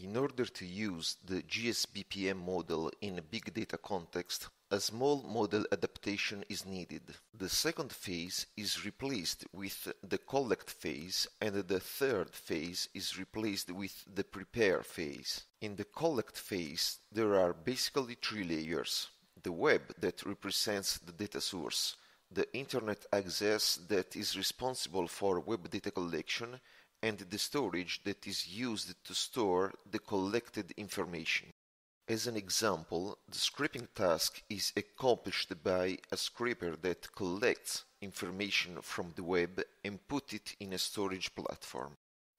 In order to use the GSBPM model in a big data context, a small model adaptation is needed. The second phase is replaced with the collect phase and the third phase is replaced with the prepare phase. In the collect phase, there are basically three layers. The web that represents the data source, the internet access that is responsible for web data collection, and the storage that is used to store the collected information. As an example, the scraping task is accomplished by a scraper that collects information from the web and put it in a storage platform.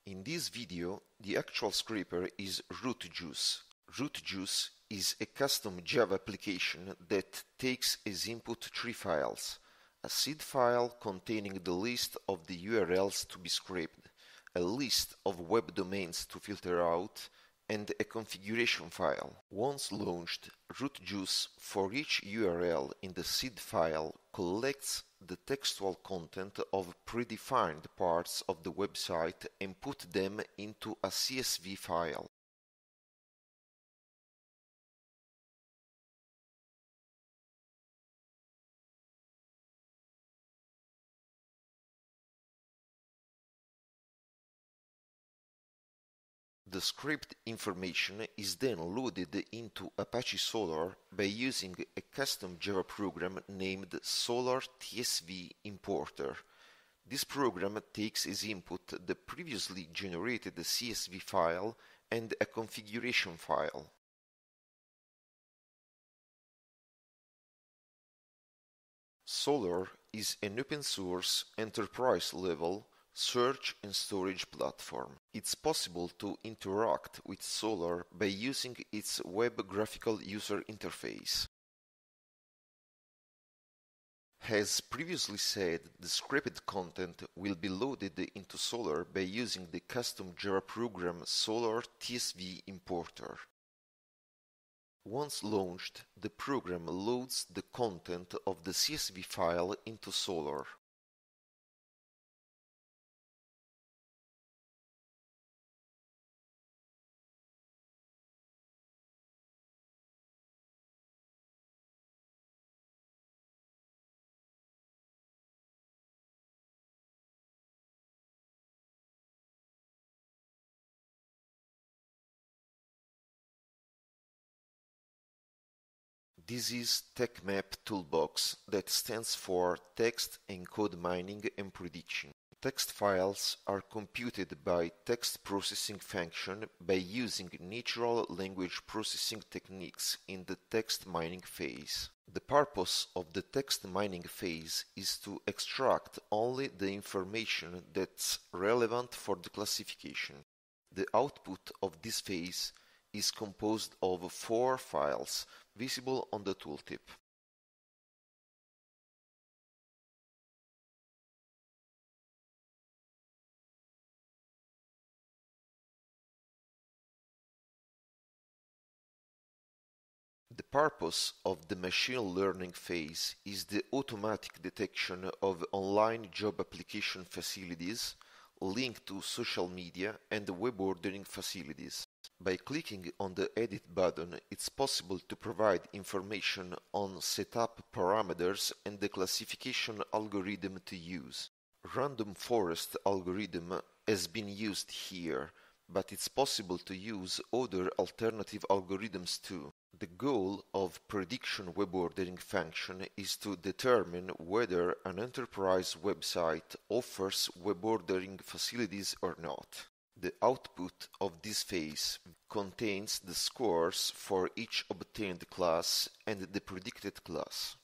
In this video, the actual scraper is RootJuice. RootJuice is a custom Java application that takes as input three files. A seed file containing the list of the URLs to be scraped, a list of web domains to filter out, and a configuration file. Once launched, RootJuice for each URL in the seed file collects the textual content of predefined parts of the website and put them into a CSV file. The script information is then loaded into Apache Solr by using a custom Java program named Solr TSV Importer. This program takes as input the previously generated CSV file and a configuration file. Solr is an open source enterprise level search and storage platform. It's possible to interact with Solr by using its web graphical user interface. As previously said, the scripted content will be loaded into Solr by using the custom Java program Solr TSV Importer. Once launched, the program loads the content of the CSV file into Solr. This is TechMap Toolbox that stands for Text Encode Mining and Prediction. Text files are computed by text processing function by using natural language processing techniques in the text mining phase. The purpose of the text mining phase is to extract only the information that's relevant for the classification. The output of this phase is composed of four files visible on the tooltip. The purpose of the machine learning phase is the automatic detection of online job application facilities linked to social media and web ordering facilities. By clicking on the Edit button, it's possible to provide information on setup parameters and the classification algorithm to use. Random forest algorithm has been used here, but it's possible to use other alternative algorithms too. The goal of prediction web ordering function is to determine whether an enterprise website offers web ordering facilities or not. The output of this phase contains the scores for each obtained class and the predicted class.